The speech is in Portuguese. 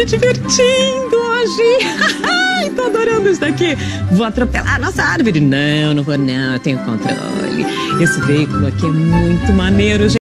me divertindo hoje. Ai, tô adorando isso daqui. Vou atropelar a nossa árvore. Não, não vou não, eu tenho controle. Esse veículo aqui é muito maneiro, gente.